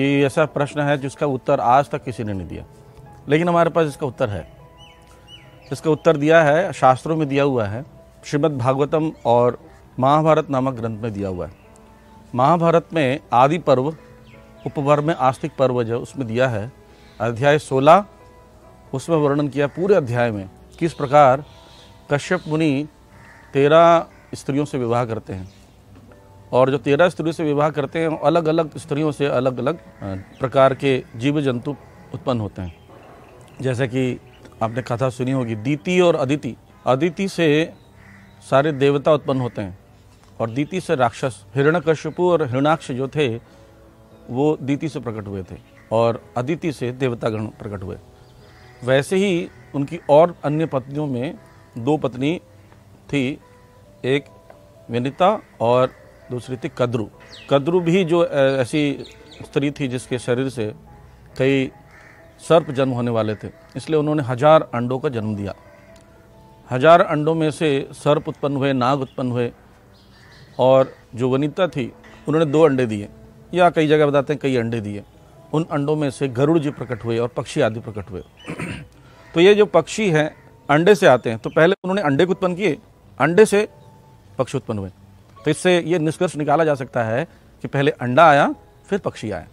ये ऐसा प्रश्न है जिसका उत्तर आज तक किसी ने नहीं दिया। लेकिन हमारे पास इसका उत्तर है। इसका उत्तर दिया है, शास्त्रों में दिया हुआ है, श्रीमद् भागवतम और महाभारत नामक ग्रंथ में दिया हुआ है। महाभारत में आदि पर्व उपपर्व में आस्तिक पर्व जो उसमें दिया है, अध्याय 16 उसमें वर्णन किया पूरे अध्याय में किस प्रकार कश्यप मुनि तेरह स्त्रियों से विवाह करते हैं। और जो तेरह स्त्रियों से विवाह करते हैं अलग अलग स्त्रियों से अलग अलग प्रकार के जीव जंतु उत्पन्न होते हैं। जैसे कि आपने कथा सुनी होगी, दीति और अदिति। अदिति से सारे देवता उत्पन्न होते हैं और दीति से राक्षस हिरण्यकश्यपु और हिरणाक्ष जो थे, वो दीति से प्रकट हुए थे और अदिति से देवतागण प्रकट हुए। वैसे ही उनकी और अन्य पत्नियों में दो पत्नी थी, एक विनिता और दूसरी थी कद्रु। कद्रु भी जो ऐसी स्त्री थी जिसके शरीर से कई सर्प जन्म होने वाले थे, इसलिए उन्होंने हज़ार अंडों का जन्म दिया। हज़ार अंडों में से सर्प उत्पन्न हुए, नाग उत्पन्न हुए और जो वनिता थी, उन्होंने दो अंडे दिए। या कई जगह बताते हैं कई अंडे दिए। उन अंडों में से गरुड़ जी प्रकट हुए और पक्षी आदि प्रकट हुए। तो ये जो पक्षी हैं, अंडे से आते हैं। तो पहले उन्होंने अंडे को उत्पन्न किए। अंडे से पक्षी उत्पन्न हुए। तो इससे ये निष्कर्ष निकाला जा सकता है कि पहले अंडा आया, फिर पक्षी आया।